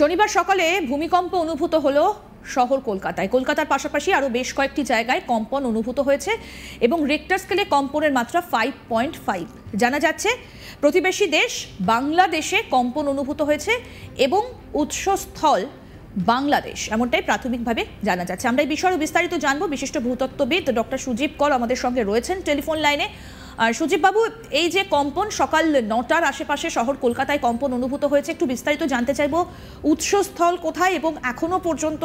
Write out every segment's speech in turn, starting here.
শনিবার সকালে ভূমিকম্প অনুভূত হলো শহর কলকাতায়। কলকাতার পাশাপাশি আরও বেশ কয়েকটি জায়গায় কম্পন অনুভূত হয়েছে এবং রেক্টার স্কেলে কম্পনের মাত্রা ফাইভ পয়েন্ট ফাইভ জানা যাচ্ছে, প্রতিবেশী দেশ বাংলাদেশে কম্পন অনুভূত হয়েছে এবং উৎসস্থল বাংলাদেশ, এমনটাই প্রাথমিকভাবে জানা যাচ্ছে। আমরা এই বিষয়ে বিস্তারিত জানব। বিশিষ্ট ভূতত্ত্ববিদ ডক্টর সুজীব কর আমাদের সঙ্গে রয়েছেন টেলিফোন লাইনে। আর সুজীব বাবু এই যে কম্পন সকাল নটার আশেপাশে শহর কলকাতায় কম্পন অনুভূত হয়েছে, একটু বিস্তারিত জানতে চাইব, উৎসস্থল কোথায় এবং এখনও পর্যন্ত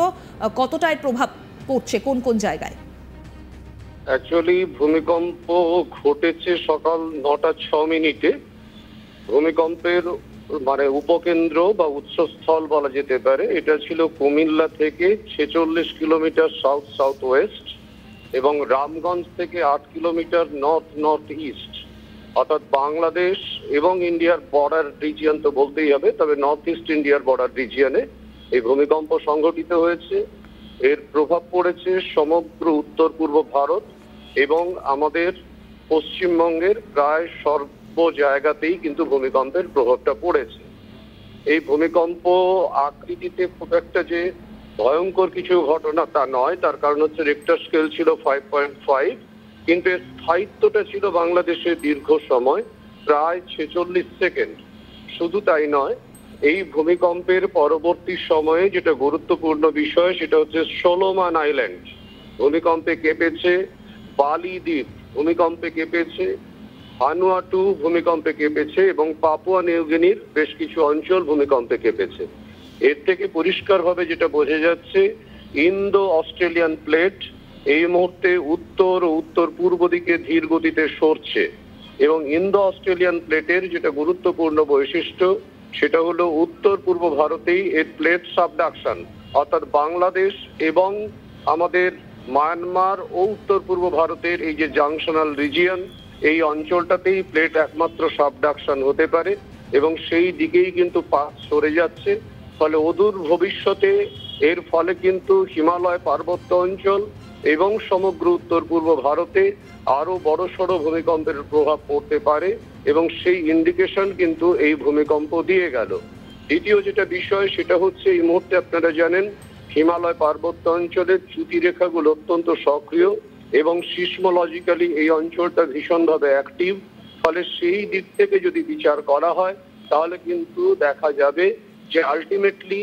কতটা প্রভাব পড়ছে, কোন কোন জায়গায়? অ্যাকচুয়ালি ভূমিকম্প ঘটেছে সকাল নটা ছ মিনিটে। ভূমিকম্পের মানে উপকেন্দ্র বা উৎসস্থল বলা যেতে পারে, এটা ছিল কুমিল্লা থেকে ছেচল্লিশ কিলোমিটার সাউথ সাউথ ওয়েস্ট এবং রামগঞ্জ থেকে আট কিলোমিটার নর্থ নর্থ ইস্ট অর্থাৎ বাংলাদেশ এবং ইন্ডিয়ার বর্ডার রিজিয়ন তো বলতেই হবে, তবে নর্থ ইস্ট ইন্ডিয়ার বর্ডার রিজিয়নে এই ভূমিকম্প সংঘটিত হয়েছে। এর প্রভাব পড়েছে সমগ্র উত্তর পূর্ব ভারত এবং আমাদের পশ্চিমবঙ্গের প্রায় সর্ব জায়গাতেই কিন্তু ভূমিকম্পের প্রভাবটা পড়েছে। এই ভূমিকম্প আকৃতিতে খুব একটা যে ভয়ঙ্কর কিছু ঘটনা তা নয়, তার কারণ হচ্ছে রেক্টার স্কেল ছিল ফাইভ পয়েন্ট ফাইভ কিন্তু এর স্থায়িত্বটা ছিল বাংলাদেশে দীর্ঘ সময়, প্রায় ছেচল্লিশ সেকেন্ড। শুধু তাই নয়, এই ভূমিকম্পের পরবর্তী সময়ে যেটা গুরুত্বপূর্ণ বিষয়, সেটা হচ্ছে সোলোমান আইল্যান্ড ভূমিকম্পে কেঁপেছে বালি দ্বীপ, ভূমিকম্পে কেঁপেছে হানুয়াটু ভূমিকম্পে কেঁপেছে এবং পাপুয়া নিউগিনির বেশ কিছু অঞ্চল ভূমিকম্পে কেঁপেছে। এর থেকে পরিষ্কারভাবে যেটা বোঝা যাচ্ছে, ইন্দো অস্ট্রেলিয়ান প্লেট এই মুহূর্তে উত্তর ও উত্তর পূর্ব দিকে ধীর গতিতে সরছে এবং ইন্দো অস্ট্রেলিয়ান প্লেটের যেটা গুরুত্বপূর্ণ বৈশিষ্ট্য, সেটা হলো উত্তর পূর্ব ভারতেই এর প্লেট সাবডাকশন, অর্থাৎ বাংলাদেশ এবং আমাদের মায়ানমার ও উত্তর পূর্ব ভারতের এই যে জাংশনাল রিজিয়ন, এই অঞ্চলটাতেই প্লেট একমাত্র সাবডাকশন হতে পারে এবং সেই দিকেই কিন্তু পাস সরে যাচ্ছে। ফলে অদূর ভবিষ্যতে এর ফলে কিন্তু হিমালয় পার্বত্য অঞ্চল এবং সমগ্র উত্তর পূর্ব ভারতে আরও বড় সড় ভূমিকম্পের প্রভাব পড়তে পারে এবং সেই ইন্ডিকেশন কিন্তু এই ভূমিকম্প দিয়ে গেল। দ্বিতীয় যেটা বিষয়, সেটা হচ্ছে এই মুহূর্তে আপনারা জানেন, হিমালয় পার্বত্য অঞ্চলের চ্যুতি রেখাগুলো অত্যন্ত সক্রিয় এবং সিসমোলজিক্যালি এই অঞ্চলটা ভীষণভাবে অ্যাক্টিভ ফলে সেই দিক থেকে যদি বিচার করা হয়, তাহলে কিন্তু দেখা যাবে যে আলটিমেটলি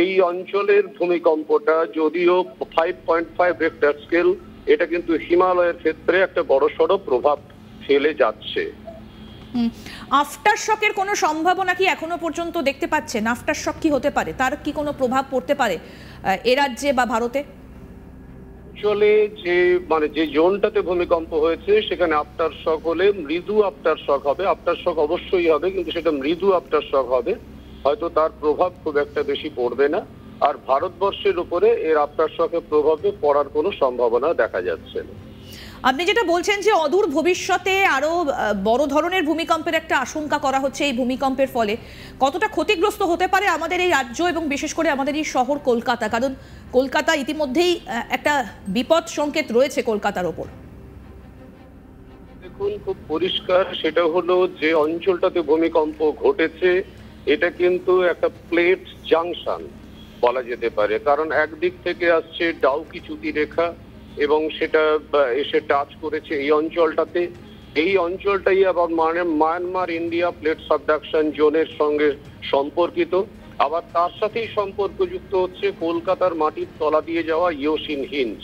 এই অঞ্চলের ভূমিকম্পটা যদিও five point five Richter scale এটা কিন্তু হিমালয়ের ক্ষেত্রে একটা বড় বড়সড় প্রভাব ফেলে যাচ্ছে। আফটার শকের কোনো সম্ভাবনা কি এখনও পর্যন্ত দেখতে পাচ্ছেন? আফটার শক কি হতে পারে? তার কি কোনো প্রভাব পড়তে পারে এ রাজ্যে বা ভারতে? অঞ্চলে যে মানে যে জোনটাতে ভূমিকম্প হয়েছে সেখানে আফটার শক হলে মৃদু আফটার শক হবে। আফটার শক অবশ্যই হবে কিন্তু সেটা মৃদু আফটার শক হবে। হয়তো তার প্রভাব খুব একটা বেশি পড়বে না। আর ভারতবর্ষের উপরে এর আফটার শকের প্রভাবে পড়ার কোনো সম্ভাবনা দেখা যাচ্ছে না। আপনি যেটা বলছেন যে অদূর ভবিষ্যতে আরও আহ, বড় ধরনের ভূমিকম্পের একটা আশঙ্কা করা হচ্ছে এই ভূমিকম্পের ফলে। কতটা ক্ষতিগ্রস্ত হতে পারে আমাদের এই রাজ্য এবং বিশেষ করে আমাদের এই শহর কলকাতা? কারণ কলকাতা ইতিমধ্যেই একটা বিপদ সংকেত রয়েছে কলকাতার ওপর। দেখুন খুব পরিষ্কার সেটা হলো যে অঞ্চলটাতে ভূমিকম্প ঘটেছে। এটা কিন্তু একটা প্লেট জাংশন বলা যেতে পারে। কারণ একদিক থেকে আসছে ডাউকি চ্যুতি রেখা এবং সেটা এসে টাচ করেছে এই অঞ্চলটাতে। এই অঞ্চলটাই আবার মানে মায়ানমার ইন্ডিয়া প্লেট সাবডাকশন জোনের সঙ্গে সম্পর্কিত। আবার তার সাথেই সম্পর্কযুক্ত হচ্ছে কলকাতার মাটির তলা দিয়ে যাওয়া ইয়োসিন হিঞ্জ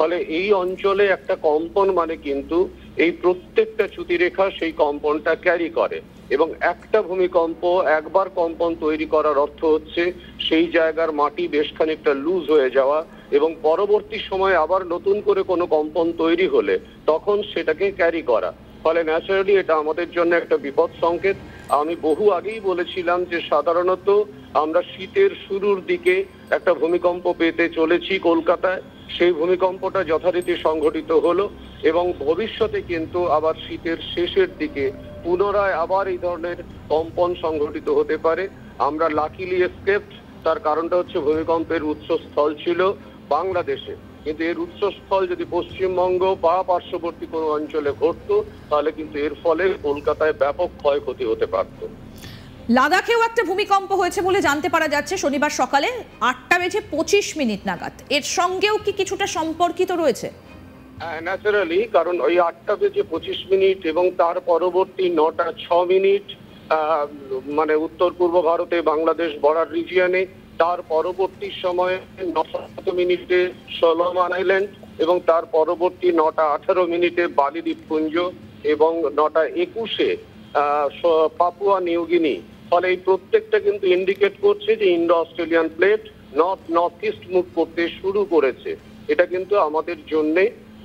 ফলে এই অঞ্চলে একটা কম্পন মানে কিন্তু এই প্রত্যেকটা চ্যুতিরেখা সেই কম্পনটা ক্যারি করে। এবং একটা ভূমিকম্প, একবার কম্পন তৈরি করার অর্থ হচ্ছে সেই জায়গার মাটি বেশ খানিকটা লুজ হয়ে যাওয়া এবং পরবর্তী সময়ে আবার নতুন করে কোনো কম্পন তৈরি হলে তখন সেটাকে ক্যারি করা। ফলে ন্যাচারালি এটা আমাদের জন্য একটা বিপদ সংকেত। আমি বহু আগেই বলেছিলাম যে সাধারণত আমরা শীতের শুরুর দিকে একটা ভূমিকম্প পেতে চলেছি কলকাতায়। সেই ভূমিকম্পটা যথারীতি সংঘটিত হলো এবং ভবিষ্যতে কিন্তু আবার শীতের শেষের দিকে পুনরায় আবার এই ধরনের কম্পন সংঘটিত হতে পারে। আমরা লাকিলি এসকেপ তার কারণটা হচ্ছে ভূমিকম্পের উৎসস্থল ছিল বাংলাদেশে। কিন্তু এর উৎসস্থল যদি পশ্চিমবঙ্গ বা পার্শ্ববর্তী কোনো অঞ্চলে ঘটতো, তাহলে কিন্তু এর ফলে কলকাতায় ব্যাপক ক্ষয়ক্ষতি হতে পারত। লাদাখেও একটা ভূমিকম্প হয়েছে বলে জানতে পারা যাচ্ছে শনিবার সকালে আটটা বেজে পঁচিশ মিনিট নাগাদ। এর সঙ্গেও কি কিছুটা সম্পর্কিত রয়েছে? ন্যাচারালি কারণ ওই আটটা বেজে পঁচিশ মিনিট এবং তার পরবর্তী নটা, ছ মিনিট মানে উত্তর পূর্ব ভারতে, বাংলাদেশ বর্ডার রিজিয়নে তার পরবর্তী সময়ে সাত মিনিটে সোলোমান আইল্যান্ড এবং তার পরবর্তী নটা, আঠারো মিনিটে বালি দ্বীপপুঞ্জ এবং নটা, একুশে পাপুয়া নিউগিনি ফলে এই প্রত্যেকটা কিন্তু ইন্ডিকেট করছে যে Indo Australian plate north north east move করতে শুরু করেছে। এটা কিন্তু আমাদের জন্য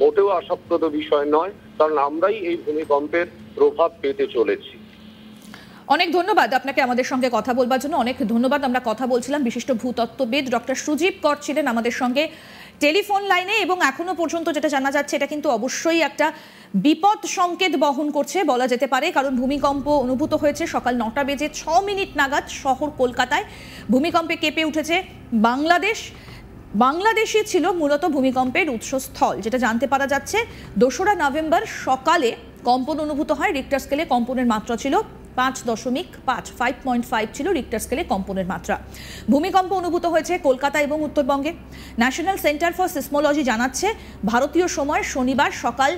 মোটেও আশাপ্রদ বিষয় নয়, কারণ আমরাই এই ভূমিকম্পের প্রভাব পেতে চলেছি। অনেক ধন্যবাদ আপনাকে আমাদের সঙ্গে কথা বলবার জন্য। অনেক ধন্যবাদ, আমরা কথা বলছিলাম বিশিষ্ট ভূতত্ত্ববিদ ডক্টর সুজীব কর ছিলেন আমাদের সঙ্গে টেলিফোন লাইনে এবং এখনও পর্যন্ত যেটা জানা যাচ্ছে, এটা কিন্তু অবশ্যই একটা বিপদ সংকেত বহন করছে বলা যেতে পারে, কারণ ভূমিকম্প অনুভূত হয়েছে সকাল নটা বেজে ছ মিনিট নাগাদ শহর কলকাতায়। ভূমিকম্পে কেঁপে উঠেছে বাংলাদেশ। বাংলাদেশে ছিল মূলত ভূমিকম্পের উৎসস্থল, যেটা জানতে পারা যাচ্ছে দোসরা নভেম্বর সকালে কম্পন অনুভূত হয় রিক্টার স্কেলে কম্পনের মাত্রা ছিল পাঁচ দশমিক পাঁচ ফাইভ পয়েন্ট ফাইভ ছিল রিক্টার স্কেলে কম্পনের মাত্রা। ভূমিকম্প অনুভূত হয়েছে কলকাতা এবং উত্তরবঙ্গে। ন্যাশনাল সেন্টার ফর সিসমোলজি জানাচ্ছে, ভারতীয় সময় শনিবার সকাল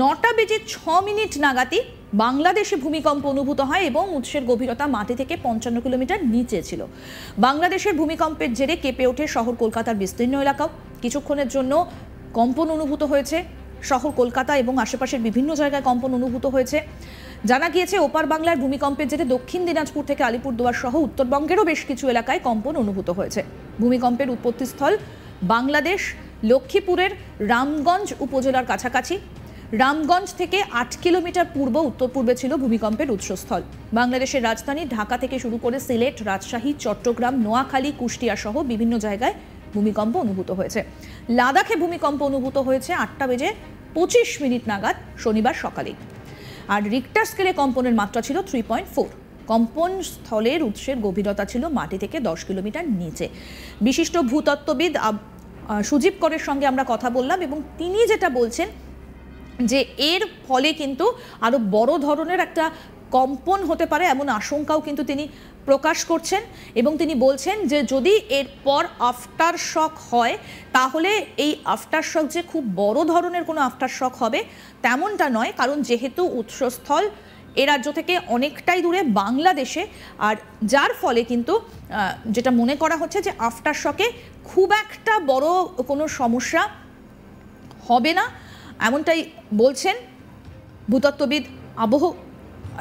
নটা বেজে ছ মিনিট নাগাদই বাংলাদেশে ভূমিকম্প অনুভূত হয় এবং উৎসের গভীরতা মাটি থেকে পঞ্চান্ন কিলোমিটার নিচে ছিল। বাংলাদেশের ভূমিকম্পের জেরে কেঁপে ওঠে শহর কলকাতার বিস্তীর্ণ এলাকাও। কিছুক্ষণের জন্য কম্পন অনুভূত হয়েছে। শহর কলকাতা এবং আশেপাশের বিভিন্ন জায়গায় কম্পন অনুভূত হয়েছে। জানা গিয়েছে, ওপার বাংলার ভূমিকম্পের জেরে দক্ষিণ দিনাজপুর থেকে আলিপুরদুয়ার সহ উত্তরবঙ্গেরও বেশ কিছু এলাকায় কম্পন অনুভূত হয়েছে। ভূমিকম্পের উৎপত্তিস্থল বাংলাদেশ, লক্ষ্মীপুরের রামগঞ্জ উপজেলার কাছাকাছি। রামগঞ্জ থেকে আট কিলোমিটার পূর্ব, উত্তর পূর্বে ছিল ভূমিকম্পের উৎসস্থল। বাংলাদেশের রাজধানী ঢাকা থেকে শুরু করে সিলেট, রাজশাহী, চট্টগ্রাম, নোয়াখালী, কুষ্টিয়া সহ বিভিন্ন জায়গায় ভূমিকম্প অনুভূত হয়েছে। লাদাখে ভূমিকম্প অনুভূত হয়েছে আটটা বেজে পঁচিশ মিনিট নাগাদ, শনিবার সকালে। আর রিক্টার স্কেলে কম্পনের মাত্রা ছিল থ্রি পয়েন্ট ফোর কম্পন স্থলের উৎসের গভীরতা ছিল মাটি থেকে দশ কিলোমিটার নিচে। বিশিষ্ট ভূতত্ত্ববিদ সুজীব করের সঙ্গে আমরা কথা বললাম এবং তিনি যেটা বলছেন যে এর ফলে কিন্তু আরও বড় ধরনের একটা কম্পন হতে পারে এমন আশঙ্কাও কিন্তু তিনি প্রকাশ করছেন এবং তিনি বলছেন যে যদি এরপর আফটার শক হয়, তাহলে এই আফটার শক যে খুব বড় ধরনের কোনো আফটার শক হবে তেমনটা নয়, কারণ যেহেতু উৎসস্থল এ রাজ্য থেকে অনেকটাই দূরে বাংলাদেশে, আর যার ফলে কিন্তু যেটা মনে করা হচ্ছে যে আফটার শকে খুব একটা বড় কোনো সমস্যা হবে না। এমনটাই বলছেন ভূতত্ত্ববিদ আবহ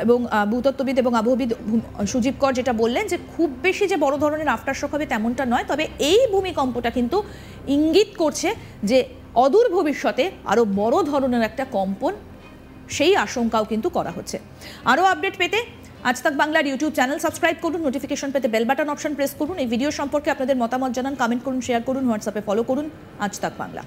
এবং ভূতত্ত্ববিদ এবং আবহবিদ সুজীব কর যেটা বললেন যে খুব বেশি যে বড় ধরনের আফটারশক হবে তেমনটা নয়, তবে এই ভূমিকম্পটা কিন্তু ইঙ্গিত করছে যে অদূর ভবিষ্যতে আরও বড় ধরনের একটা কম্পন সেই আশঙ্কাও কিন্তু করা হচ্ছে। আরও আপডেট পেতে আজ তাক বাংলার ইউটিউব চ্যানেল সাবস্ক্রাইব করুন, নোটিফিকেশন পেতে বেল বাটন অপশন প্রেস করুন, এই ভিডিও সম্পর্কে আপনাদের মতামত জানান কমেন্ট করুন শেয়ার করুন, হোয়াটসঅ্যাপে ফলো করুন, আজ তাক বাংলা।